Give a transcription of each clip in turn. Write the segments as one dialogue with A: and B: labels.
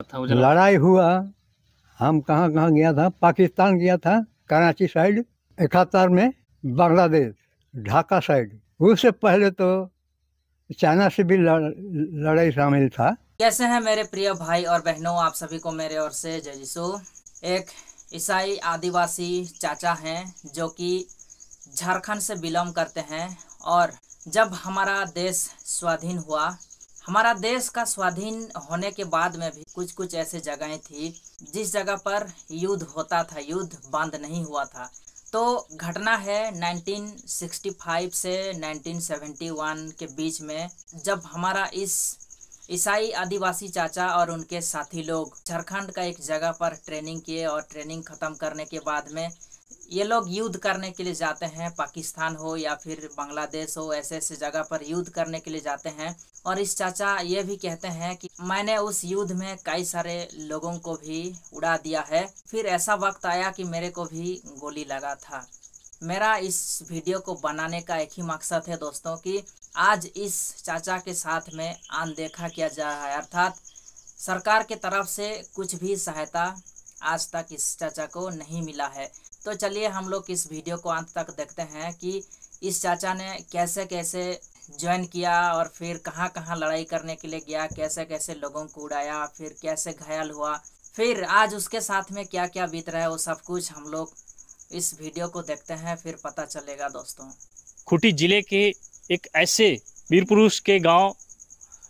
A: लड़ाई हुआ। हम कहाँ कहाँ गया था? पाकिस्तान गया था कराची साइड इकहत्तर में बांग्लादेश ढाका साइड। उससे पहले तो चाइना से भी लड़, लड़ाई शामिल था।
B: कैसे हैं मेरे प्रिय भाई और बहनों? आप सभी को मेरे ओर से जय यीशु एक ईसाई आदिवासी चाचा हैं जो कि झारखंड से बिलोंग करते हैं और जब हमारा देश स्वाधीन हुआ हमारा देश का स्वाधीन होने के बाद में भी कुछ कुछ ऐसे जगहें थी, जिस जगह पर युद्ध होता था, युद्ध बंद नहीं हुआ था। तो घटना है 1965 से 1971 के बीच में, जब हमारा इस ईसाई आदिवासी चाचा और उनके साथी लोग झारखंड का एक जगह पर ट्रेनिंग किए और ट्रेनिंग खत्म करने के बाद में ये लोग युद्ध करने के लिए जाते हैं, पाकिस्तान हो या फिर बांग्लादेश हो ऐसे ऐसे जगह पर युद्ध करने के लिए जाते हैं। और इस चाचा ये भी कहते हैं कि मैंने उस युद्ध में कई सारे लोगों को भी उड़ा दिया है। फिर ऐसा वक्त आया कि मेरे को भी गोली लगा था। मेरा इस वीडियो को बनाने का एक ही मकसद है दोस्तों कि आज इस चाचा के साथ में अनदेखा किया जा रहा है अर्थात सरकार के तरफ़ से कुछ भी सहायता आज तक इस चाचा को नहीं मिला है। तो चलिए हम लोग इस वीडियो को अंत तक देखते हैं कि इस चाचा ने कैसे कैसे ज्वाइन किया और फिर कहाँ कहाँ लड़ाई करने के लिए गया, कैसे कैसे लोगों को उड़ाया, फिर कैसे घायल हुआ, फिर आज उसके साथ में क्या क्या बीत रहा है, वो सब कुछ हम लोग इस वीडियो को देखते हैं, फिर पता चलेगा दोस्तों।
C: खूंटी ज़िले के एक ऐसे वीर पुरुष के गाँव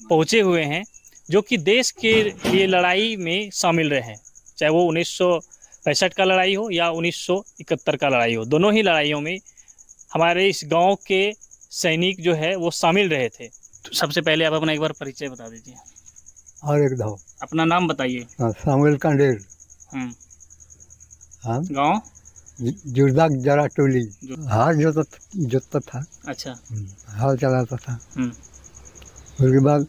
C: पहुँचे हुए हैं जो कि देश के लिए लड़ाई में शामिल रहे हैं। चाहे वो उन्नीस का लड़ाई हो या 1971 का लड़ाई हो दोनों ही लड़ाइयों में हमारे इस गाँव के सैनिक जो है वो शामिल रहे थे। तो सबसे पहले आप अपना एक बार परिचय बता दीजिए।
A: और एक दो।
C: अपना नाम बताइए।
A: हाँ, सामुएल कंडेर
C: हम्म,
A: हम जरा टोली। हाल जोता जोतता था।
C: अच्छा।
A: हाल चलाता था।
C: हम्म,
A: उसके बाद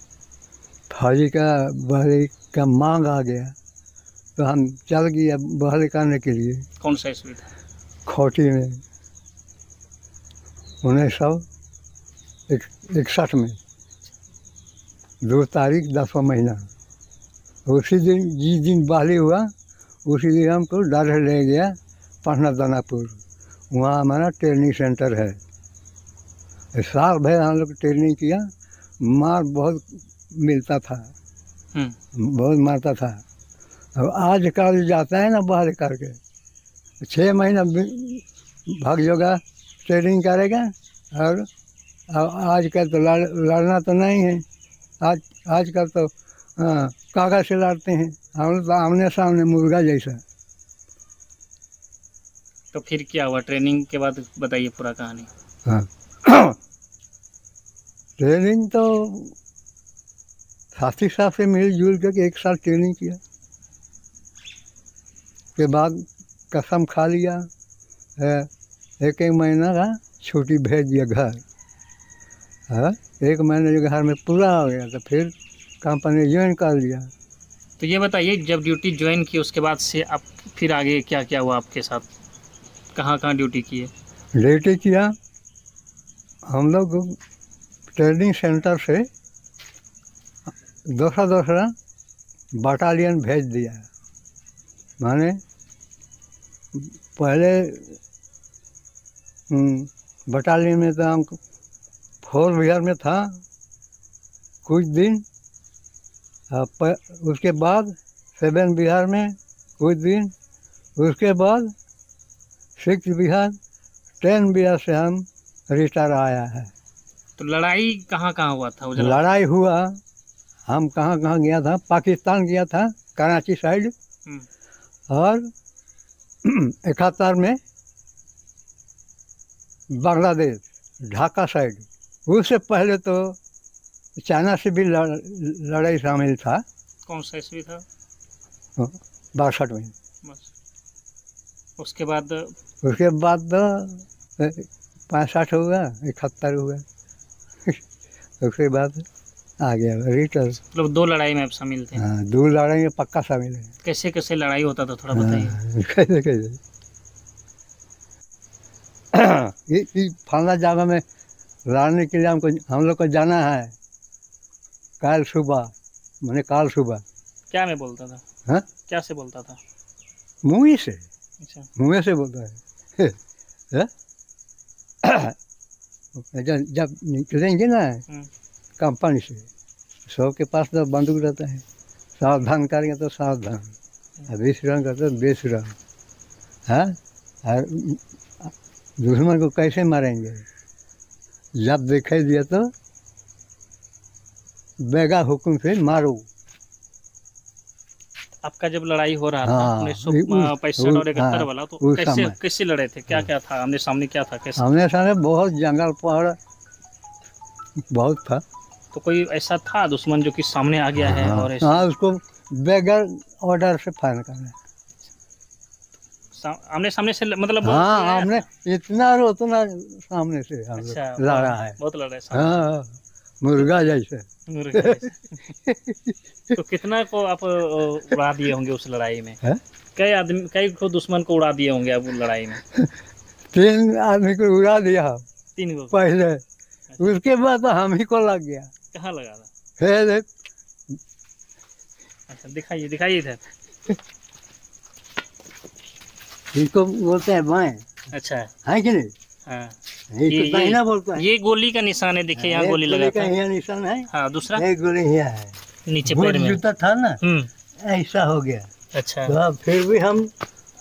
A: फौजी का बहरी का मांग आ गया। तो हम चल गए बहरी करने के लिए।
C: कौन सा ईस्वी था
A: खोटी में। उन्नीस सौ इकसठ में। दो तारीख दसवा महीना। उसी दिन जिस दिन बहाली हुआ उसी दिन हमको डर ले गया पटना दानापुर। वहाँ हमारा ट्रेनिंग सेंटर है। साल भर हम लोग ट्रेनिंग किया। मार बहुत मिलता था।
C: हम्म,
A: बहुत मारता था। अब आजकल जाता है ना बाहर करके। छः महीना भाग योगा ट्रेनिंग करेगा और अब आजकल तो लड़ लड़ना तो नहीं है। आज आजकल तो हाँ, कागज़ से लड़ते हैं। हम तो आमने सामने मुर्गा जैसा।
C: तो फिर क्या हुआ? ट्रेनिंग के बाद बताइए पूरा कहानी।
A: हाँ। ट्रेनिंग तो साथी साहब से मिलजुल के एक साल ट्रेनिंग किया। के बाद कसम खा लिया है, एक एक महीना का छुट्टी भेज दिया घर। है? एक महीने जो घर में पूरा हो गया तो फिर कंपनी ज्वाइन कर लिया।
C: तो ये बताइए जब ड्यूटी ज्वाइन की उसके बाद से आप फिर आगे क्या क्या हुआ आपके साथ? कहाँ कहाँ ड्यूटी किए?
A: ड्यूटी किया। हम लोग ट्रेनिंग सेंटर से दूसरा दूसरा बटालियन भेज दिया। माने पहले हम्म, बटालियन में तो हमको फोर व्हीलर में था कुछ दिन उसके बाद सेवन बिहार में कुछ दिन उसके बाद सिक्स बिहार टेन बिहार से हम रिटायर आया है।
C: तो लड़ाई कहाँ कहाँ हुआ था
A: लड़ाई हुआ हम कहाँ कहाँ गया था? पाकिस्तान गया था कराची साइड।
C: हम्म,
A: और इकहत्तर में बांग्लादेश ढाका साइड। उससे पहले तो चाइना से भी लड़, लड़ाई शामिल था।
C: कौन सा ईस्वी था?
A: बासठ में।
C: उसके बाद?
A: उसके बाद तो पैंसठ हुआ इकहत्तर हुआ। उसके बाद आ गया रिटर्न
C: मतलब दो लड़ाई में आप शामिल थे।
A: हाँ दो लड़ाई में पक्का शामिल है।
C: कैसे कैसे लड़ाई होता था थोड़ा बताइए।
A: हाँ, कैसे कैसे? ये ये फलना जगह में लड़ने के लिए हमको हम लोग को जाना है। कल सुबह मैंने कल सुबह।
C: क्या मैं बोलता था?
A: हाँ?
C: क्या से बोलता था?
A: मुँह से।
C: अच्छा।
A: मुँह से बोलता है? जब जब निकलेंगे ना
C: हम्म,
A: कंपनी से। सबके पास तो बंदूक रहता है। सावधान करेंगे तो सावधान। और विश्राम करते तो बेश्राम हाँ? और दुश्मन को कैसे मारेंगे? जब दिखाई दिया तो बेगा हुक्म से मारो।
C: आपका जब लड़ाई हो रहा था
A: हाँ,
C: उन्नीस सौ
A: उस-
C: पैंसठ और इकहत्तर
A: हाँ,
C: वाला तो कैसे कैसे लड़े थे? क्या क्या था? आमने सामने क्या था? कैसे?
A: हमने सारे बहुत जंगल पहाड़ बहुत था।
C: तो कोई ऐसा था दुश्मन जो कि सामने आ गया है और ऐसे-
A: हाँ उसको बगैर ऑर्डर से फायर करना
C: सा- आमने सामने से मतलब
A: हाँ
C: था?
A: इतना और उतना सामने से
C: अच्छा
A: लड़ा है।
C: बहुत लड़े सामने।
A: हाँ मुर्गा जैसे।
C: तो कितना को आप उड़ा दिए होंगे उस लड़ाई में? कई आदमी कई को दुश्मन को उड़ा दिए होंगे अब लड़ाई में?
A: तीन आदमी को उड़ा दिया।
C: तीन को।
A: पहले। अच्छा। उसके बाद तो हम ही को लग गया।
C: कहाँ लगा था?
A: फिर
C: अच्छा दिखाइए दिखाइए इधर।
A: इसको बोलते हैं बाएँ।
C: अच्छा।
A: है कि नहीं?
C: हाँ।
A: ये
C: ये-
A: बोलता है?
C: ये गोली का निशान है देखिए यहाँ गोली लगा
A: यहाँ निशान है?
C: हाँ दूसरा?
A: एक गोली यहाँ है।
C: नीचे पैर में।
A: जूता था ना?
C: हम्म।
A: ऐसा हो गया।
C: अच्छा।
A: तो फिर भी हम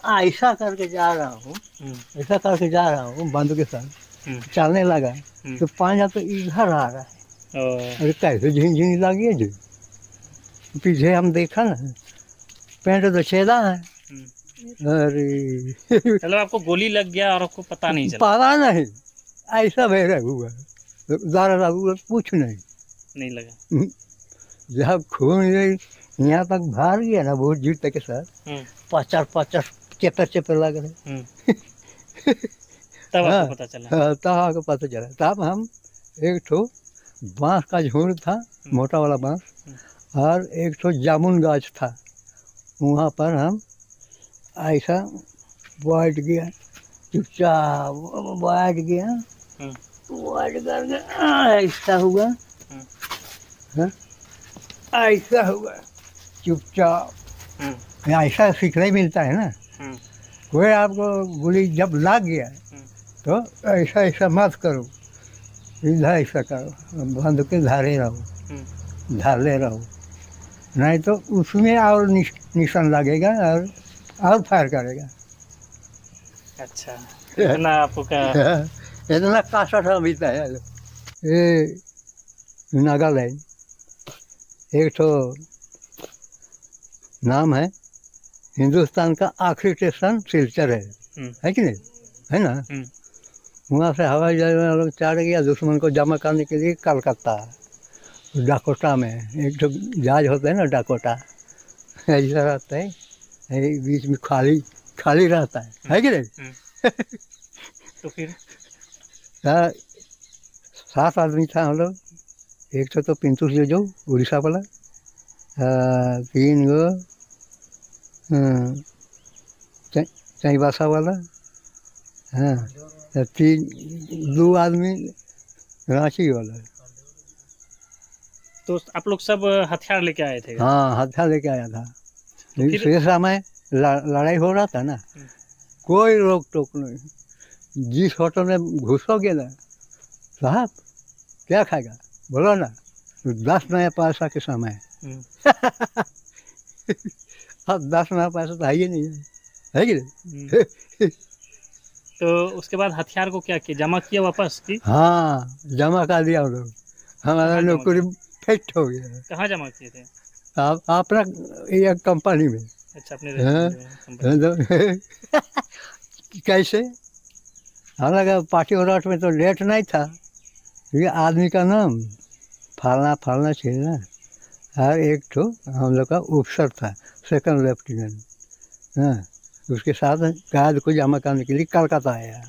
A: ऐसा करके जा रहा हूँ।
C: हम्म,
A: ऐसा करके जा रहा हूँ बंदूक के साथ।
C: हम्म,
A: चलने लगा। तो पांजा तो इधर आ रहा है। अरे कैसे झिनझिनी लगी है जी। पीछे हम देखा ना पेंट तो छेदा है।
C: हम्म।
A: अरे।
C: मतलब आपको गोली लग गया और आपको पता नहीं चला।
A: पता नहीं ऐसा बेरा हुआ। दारा हुआ कुछ नहीं।
C: नहीं लगा।
A: जब खून यहाँ तक भार गया ना बहुत जूते के साथ
C: हम्म,
A: पचास पचास चेपर चेपर लग रहे।
C: हम्म। तब
A: हाँ।
C: आपको पता चला।
A: हाँ, तब आगे पता चला। तब हम एक ठो बाँस का झोड़ था मोटा वाला बाँस और एक ठो जामुन गाछ था। वहाँ पर हम ऐसा बैठ गया चुपचाप बैठ गया
C: हम्म,
A: बैठ करके ऐसा हुआ।
C: हम्म,
A: हाँ? ऐसा हुआ। चुपचाप।
C: हम्म,
A: ऐसा सीखने मिलता है ना।
C: हम्म,
A: कोई आपको गोली जब लग गया तो ऐसा ऐसा मत करो। इधर ऐसा करो बंद के धारे रहो।
C: हम्म।
A: धारे रहो। नहीं तो उसमें और निश- निशान लगेगा और और फायर करेगा।
C: अच्छा इतना आपको
A: इतना कासा था बीता है ये नागालैंड। एक तो नाम है हिंदुस्तान का आखिरी स्टेशन सिलचर है।
C: हम्म,
A: है कि नहीं? है ना?
C: हम्म,
A: वहाँ से हवाई जहाज़ में हम लोग चढ़ गया दुश्मन को जमा करने के लिए कलकत्ता। डाकोटा में एक तो जहाज़ होता है ना डाकोटा ऐसा रहता है बीच में खाली खाली रहता है है कि नहीं?
C: हम्म। तो फिर?
A: सात आदमी था हम लोग एक तो, तो पिंटू से जो उड़ीसा वाला तीन गो हाँ, चाईबासा वाला हाँ। तीन दो आदमी रांची वाला।
C: तो आप लोग सब हथियार लेके आए थे?
A: हाँ हथियार लेके आया था।
C: तो फिर-
A: समय लड़ाई हो रहा था ना।
C: हम्म।
A: कोई रोक टोक नहीं। जिस होटल में घुसोगे ना साहब क्या खाएगा? बोलो ना दस नया पैसा के समय।
C: हम्म,
A: अब दस नया पैसा तो है ही नहीं। है है कि नहीं?
C: हम्म। तो उसके बाद हथियार को क्या किया? जमा किया वापस की?
A: हाँ जमा कर दिया हम लोग। हमारा नौकरी फिट हो गया।
C: कहाँ जमा किए थे?
A: आप अपना ये कंपनी में।
C: अच्छा अपने
A: हाँ।
C: कंपनी
A: तो कैसे? हम लोग पार्टी वराट में तो लेट नहीं था। ये आदमी का नाम फलना फालना छीलना और एक ठो हम लोग का अफसर था सेकंड लेफ्टिनेंट हाँ। उसके साथ कैद को जमा करने के लिए कलकत्ता आया।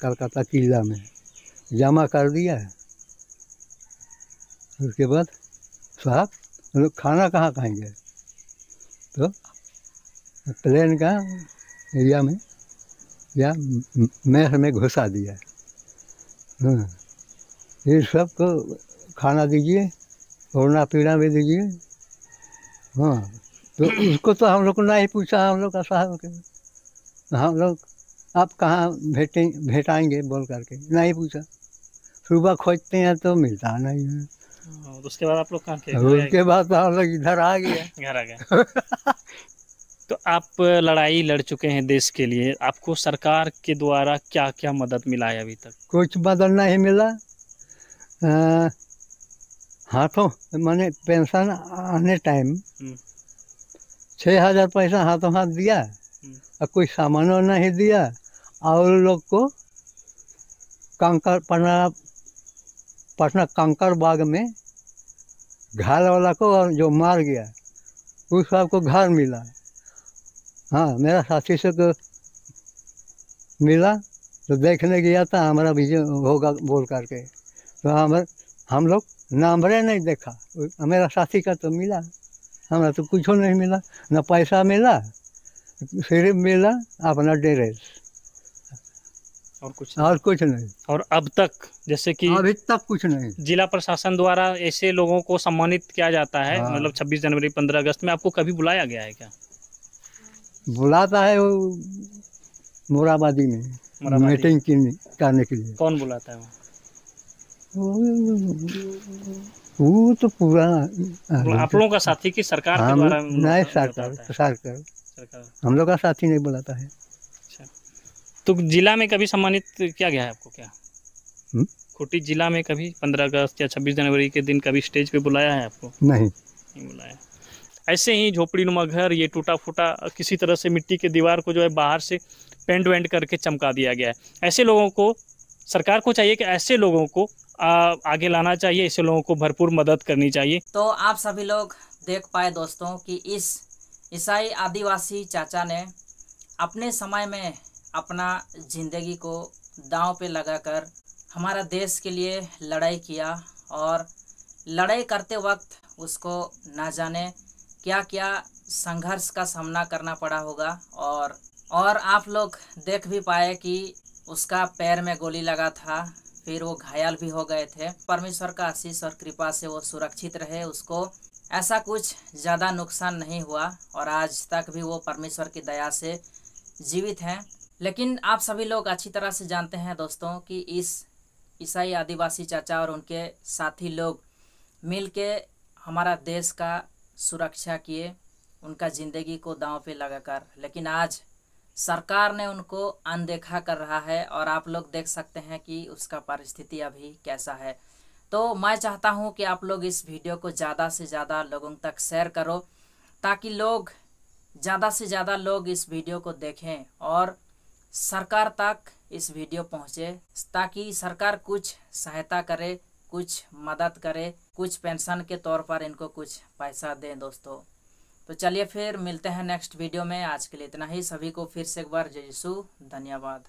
A: कलकत्ता किला में जमा कर दिया। उसके बाद साहब लोग खाना कहाँ खाएँगे? तो प्लेन का एरिया में या मैस में घुसा दिया। हाँ ये सबको खाना दीजिए ओढ़ना पीना भी दीजिए। हाँ तो उसको तो हम लोग को ना ही पूछा, हम लोग का साहब के। हम लोग आप कहाँ भेटे भेटाएँगे बोल करके? नहीं पूछा। सुबह खोजते हैं तो मिलता नहीं है।
C: हाँ, तो उसके बाद आप लोग कहाँ के?
A: उसके बाद तो हम लोग इधर आ गए।
C: घर आ गए। तो आप लड़ाई लड़ चुके हैं देश के लिए। आपको सरकार के द्वारा क्या क्या मदद मिला है अभी तक?
A: कुछ मदद नहीं मिला। हाथों मैंने पेंशन आने टाइम
C: हम्म।
A: छः हज़ार पैसा हाथों हाथ दिया। और कोई सामान नहीं दिया, और लोग को कंकर पटना पटना कंकर बाग में घायल वाला को जो मार गया, उस सबको घर मिला। हाँ मेरा साथी से को मिला तो देखने गया था, हमारा जो होगा बोल करके। तो हम हम लोग नामरे नहीं देखा। मेरा साथी का तो मिला, हमारा तो कुछ नहीं मिला, ना पैसा मिला सिर्फ़ मिला अपना ड्रेस।
C: और कुछ
A: और कुछ नहीं।
C: और अब तक जैसे कि
A: अभी तक कुछ नहीं।
C: जिला प्रशासन द्वारा ऐसे लोगों को सम्मानित किया जाता है
A: हाँ।
C: मतलब 26 जनवरी 15 अगस्त में आपको कभी बुलाया गया है क्या?
A: बुलाता है वो मोराबादी में मीटिंग करने के लिए।
C: कौन बुलाता है वो?
A: वो वो तो पूरा
C: आप लोगों का साथी की सरकार के द्वारा
A: नहीं सरकार सरकार।
C: सरकार
A: हम लोग का साथी नहीं बुलाता है।
C: अच्छा। तो जिला में कभी सम्मानित किया गया है आपको क्या? खूंटी जिला में कभी 15 अगस्त या 26 जनवरी के दिन कभी स्टेज पे बुलाया है आपको?
A: नहीं।
C: नहीं बुलाया। ऐसे ही झोपड़ी नुमा घर ये टूटा फूटा किसी तरह से मिट्टी के दीवार को जो है बाहर से पेंट वेंट करके चमका दिया गया है। ऐसे लोगों को सरकार को चाहिए कि ऐसे लोगों को आ, आगे लाना चाहिए ऐसे लोगों को भरपूर मदद करनी चाहिए।
B: तो आप सभी लोग देख पाए दोस्तों कि इस ईसाई आदिवासी चाचा ने अपने समय में अपना ज़िंदगी को दांव पे लगाकर हमारा देश के लिए लड़ाई किया और लड़ाई करते वक्त उसको ना जाने क्या क्या संघर्ष का सामना करना पड़ा होगा और और आप लोग देख भी पाए कि उसका पैर में गोली लगा था, फिर वो घायल भी हो गए थे। परमेश्वर का आशीष और कृपा से वो सुरक्षित रहे, उसको ऐसा कुछ ज़्यादा नुकसान नहीं हुआ और आज तक भी वो परमेश्वर की दया से जीवित हैं। लेकिन आप सभी लोग अच्छी तरह से जानते हैं दोस्तों कि इस ईसाई आदिवासी चाचा और उनके साथी लोग मिल के हमारा देश का सुरक्षा किए, उनका ज़िंदगी को दांव पे लगाकर। लेकिन आज सरकार ने उनको अनदेखा कर रहा है और आप लोग देख सकते हैं कि उसका परिस्थिति अभी कैसा है। तो मैं चाहता हूँ कि आप लोग इस वीडियो को ज़्यादा से ज़्यादा लोगों तक शेयर करो, ताकि लोग, ज़्यादा से ज़्यादा लोग इस वीडियो को देखें और सरकार तक इस वीडियो पहुँचे, ताकि सरकार कुछ सहायता करे, कुछ मदद करे, कुछ पेंशन के तौर पर इनको कुछ पैसा दें दोस्तों। तो चलिए फिर मिलते हैं नेक्स्ट वीडियो में। आज के लिए इतना ही। सभी को फिर से एक बार जय यीशु। धन्यवाद।